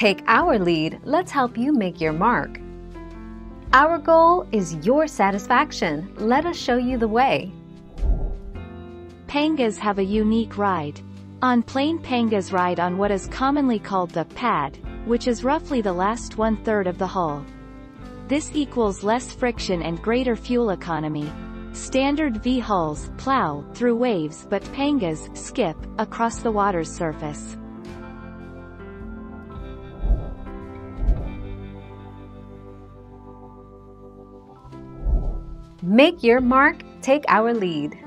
Take our lead, let's help you make your mark. Our goal is your satisfaction. Let us show you the way. Pangas have a unique ride. On plane Pangas ride on what is commonly called the pad, which is roughly the last one-third of the hull. This equals less friction and greater fuel economy. Standard V hulls plow through waves but Pangas skip across the water's surface. Make your mark, take our lead.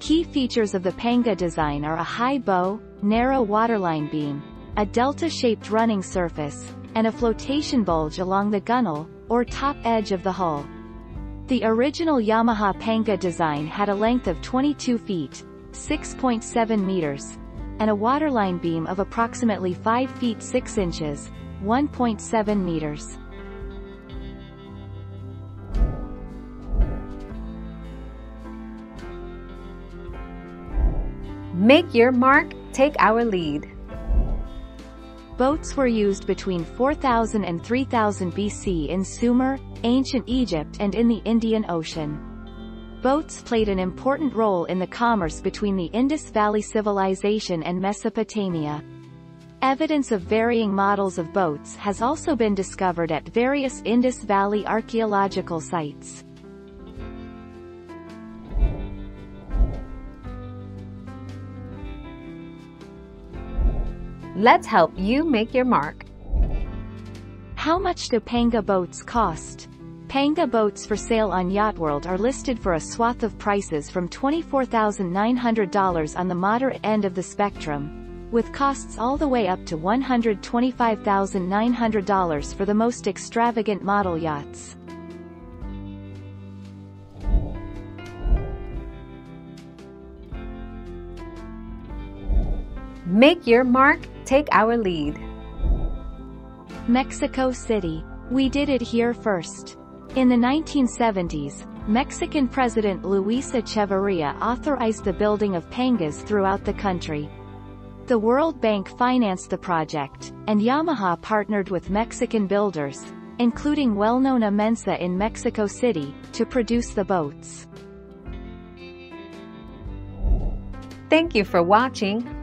Key features of the Panga design are a high bow, narrow waterline beam, a delta-shaped running surface, and a flotation bulge along the gunnel, or top edge of the hull. The original Yamaha Panga design had a length of 22 feet, 6.7 meters, and a waterline beam of approximately 5 feet 6 inches, 1.7 meters. Make your mark, take our lead. Boats were used between 4000 and 3000 BC in Sumer, ancient Egypt and in the Indian Ocean. Boats played an important role in the commerce between the Indus Valley Civilization and Mesopotamia. Evidence of varying models of boats has also been discovered at various Indus Valley archaeological sites. Let's help you make your mark. How much do Panga boats cost? Panga boats for sale on Yacht World are listed for a swath of prices from $24,900 on the moderate end of the spectrum, with costs all the way up to $125,900 for the most extravagant model yachts. Make your mark, take our lead. Mexico City. We did it here first. In the 1970s, Mexican President Luis Echeverria authorized the building of pangas throughout the country. The World Bank financed the project, and Yamaha partnered with Mexican builders, including well-known IMEMSA in Mexico City, to produce the boats. Thank you for watching.